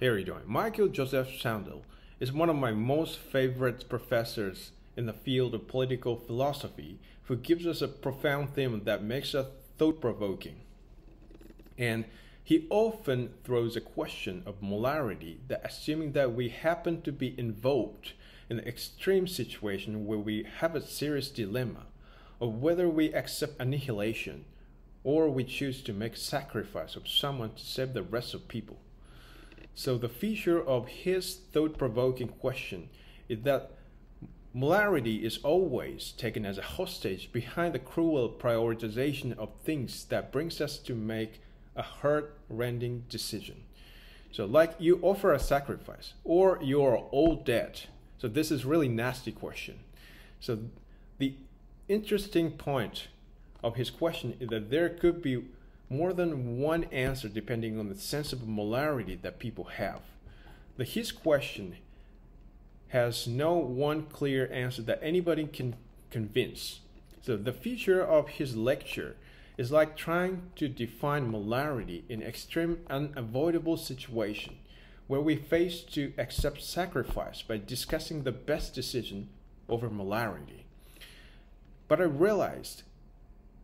How are you doing? Michael Joseph Sandel is one of my most favorite professors in the field of political philosophy who gives us a profound theme that makes us thought-provoking. And he often throws a question of molarity that assuming that we happen to be involved in an extreme situation where we have a serious dilemma of whether we accept annihilation or we choose to make sacrifice of someone to save the rest of people. So the feature of his thought-provoking question is that molarity is always taken as a hostage behind the cruel prioritization of things that brings us to make a heart-rending decision. So like you offer a sacrifice or you're all dead. So this is really nasty question. So the interesting point of his question is that there could be more than one answer depending on the sense of molarity that people have. The his question has no one clear answer that anybody can convince. So the feature of his lecture is like trying to define molarity in extreme unavoidable situation where we face to accept sacrifice by discussing the best decision over molarity. But I realized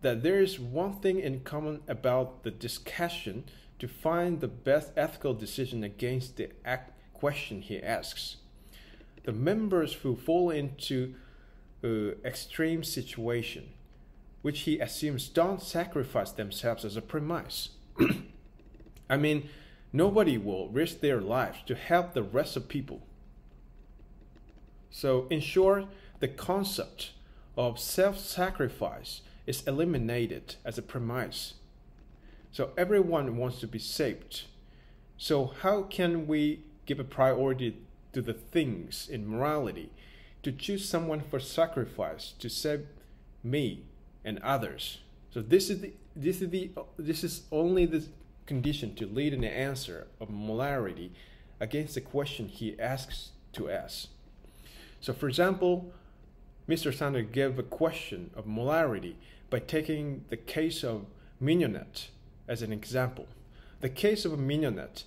that there is one thing in common about the discussion to find the best ethical decision against the act question he asks. The members who fall into uh, extreme situation, which he assumes don't sacrifice themselves as a premise. I mean, nobody will risk their lives to help the rest of people. So, in short, the concept of self sacrifice is eliminated as a premise. So everyone wants to be saved. So how can we give a priority to the things in morality to choose someone for sacrifice to save me and others? So this is the this is the this is only the condition to lead an answer of molarity against the question he asks to us. So for example, Mr. Sandel gave a question of molarity by taking the case of Mignonette as an example. The case of Mignonette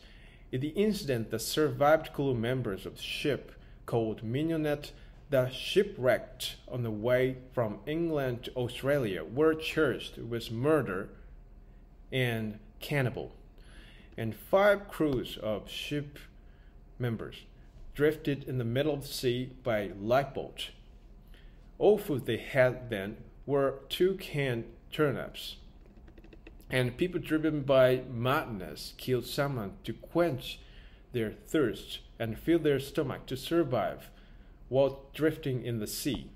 is the incident that survived crew members of the ship called Mignonette that shipwrecked on the way from England to Australia were charged with murder and cannibal. And five crews of ship members drifted in the middle of the sea by lifeboat. All food they had then were two canned turnips. And people driven by madness killed someone to quench their thirst and fill their stomach to survive while drifting in the sea.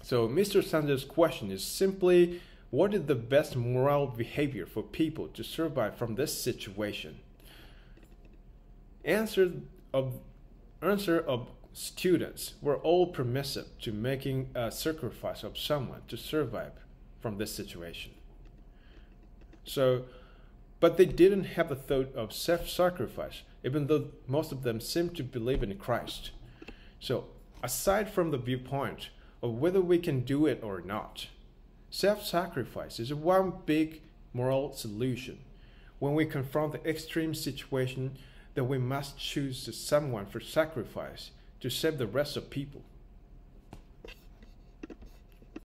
So Mr. Sandel's question is simply what is the best moral behavior for people to survive from this situation? Answer of answer of students were all permissive to making a sacrifice of someone to survive from this situation. So, but they didn't have the thought of self-sacrifice, even though most of them seemed to believe in Christ. So, aside from the viewpoint of whether we can do it or not, self-sacrifice is one big moral solution when we confront the extreme situation that we must choose someone for sacrifice to save the rest of people.